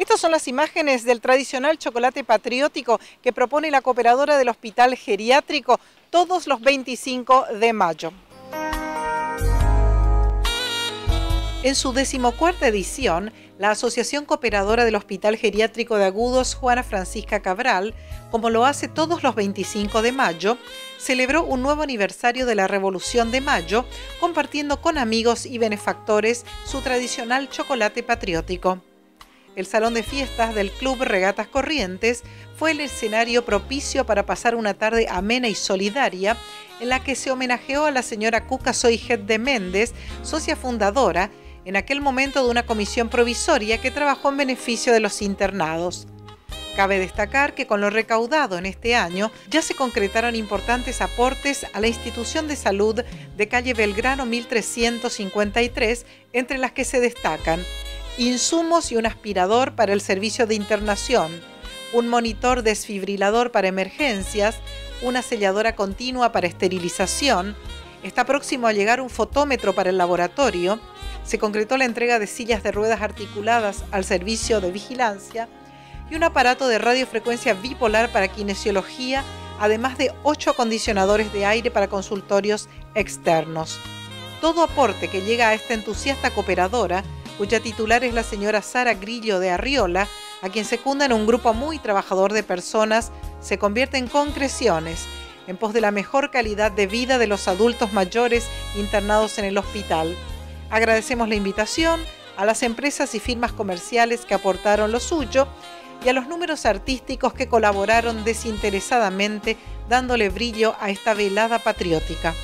Estas son las imágenes del tradicional chocolate patriótico que propone la cooperadora del Hospital Geriátrico todos los 25 de mayo. En su decimocuarta edición, la Asociación Cooperadora del Hospital Geriátrico de Agudos Juana Francisca Cabral, como lo hace todos los 25 de mayo, celebró un nuevo aniversario de la Revolución de Mayo, compartiendo con amigos y benefactores su tradicional chocolate patriótico. El salón de fiestas del Club Regatas Corrientes fue el escenario propicio para pasar una tarde amena y solidaria en la que se homenajeó a la señora Cuca Soijet de Méndez, socia fundadora, en aquel momento de una comisión provisoria que trabajó en beneficio de los internados. Cabe destacar que con lo recaudado en este año ya se concretaron importantes aportes a la institución de salud de calle Belgrano 1353, entre las que se destacan insumos y un aspirador para el servicio de internación, un monitor desfibrilador para emergencias, una selladora continua para esterilización, está próximo a llegar un fotómetro para el laboratorio, se concretó la entrega de sillas de ruedas articuladas al servicio de vigilancia y un aparato de radiofrecuencia bipolar para kinesiología, además de ocho acondicionadores de aire para consultorios externos. Todo aporte que llega a esta entusiasta cooperadora, cuya titular es la señora Sara Grillo de Arriola, a quien secundan un grupo muy trabajador de personas, se convierte en concreciones en pos de la mejor calidad de vida de los adultos mayores internados en el hospital. Agradecemos la invitación a las empresas y firmas comerciales que aportaron lo suyo y a los números artísticos que colaboraron desinteresadamente dándole brillo a esta velada patriótica.